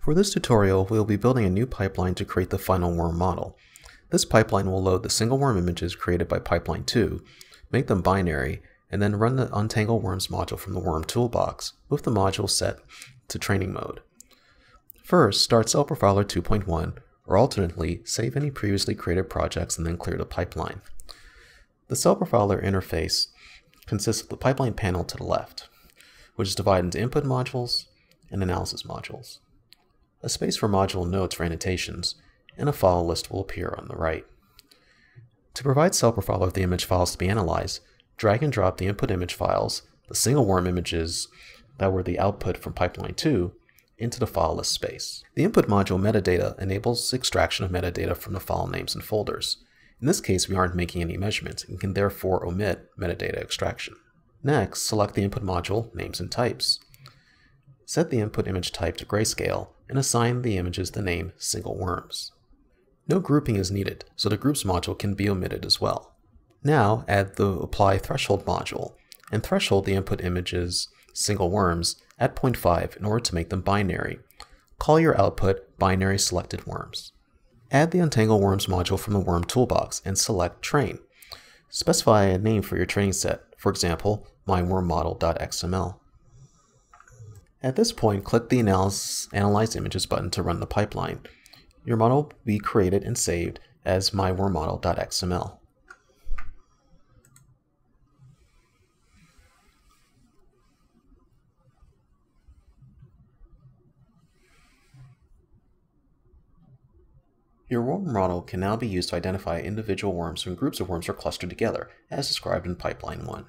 For this tutorial, we will be building a new pipeline to create the final worm model. This pipeline will load the single worm images created by pipeline 2, make them binary, and then run the Untangle Worms module from the Worm toolbox with the module set to training mode. First, start CellProfiler 2.1, or alternately, save any previously created projects and then clear the pipeline. The CellProfiler interface consists of the pipeline panel to the left, which is divided into input modules and analysis modules. A space for module notes for annotations, and a file list will appear on the right. To provide CellProfiler of the image files to be analyzed, drag and drop the input image files, the single worm images that were the output from pipeline 2, into the file list space. The input module metadata enables extraction of metadata from the file names and folders. In this case, we aren't making any measurements and can therefore omit metadata extraction. Next, select the input module names and types. Set the input image type to grayscale and assign the images the name single worms. No grouping is needed, so the groups module can be omitted as well. Now add the apply threshold module and threshold the input images single worms at 0.5 in order to make them binary. Call your output binary selected worms. Add the untangle worms module from the worm toolbox and select train. Specify a name for your training set, for example, mywormmodel.xml. At this point, click the Analyze, Analyze Images button to run the pipeline. Your model will be created and saved as mywormmodel.xml. Your worm model can now be used to identify individual worms when groups of worms are clustered together, as described in Pipeline 1.